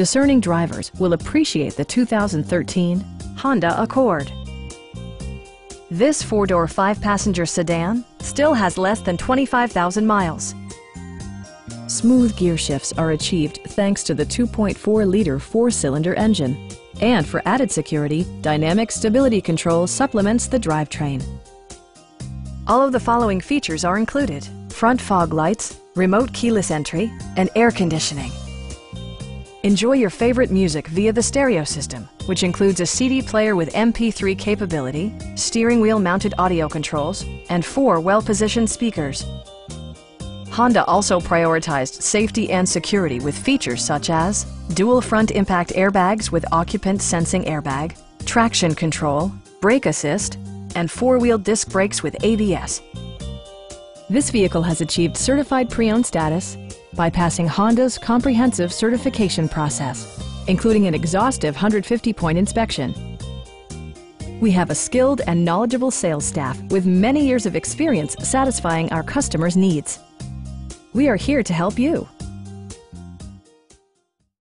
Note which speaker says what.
Speaker 1: discerning drivers will appreciate the 2013 Honda Accord. This four-door, five-passenger sedan still has less than 25,000 miles. Smooth gear shifts are achieved thanks to the 2.4-liter four-cylinder engine. And for added security, Dynamic Stability Control supplements the drivetrain. All of the following features are included. Front fog lights, remote keyless entry, and air conditioning. Enjoy your favorite music via the stereo system, which includes a CD player with MP3 capability, steering wheel mounted audio controls, and four well-positioned speakers. Honda also prioritized safety and security with features such as dual front impact airbags with occupant sensing airbag, traction control, brake assist, and four-wheel disc brakes with ABS. This vehicle has achieved certified pre-owned status by passing Honda's comprehensive certification process, including an exhaustive 150-point inspection. We have a skilled and knowledgeable sales staff with many years of experience satisfying our customers' needs. We are here to help you.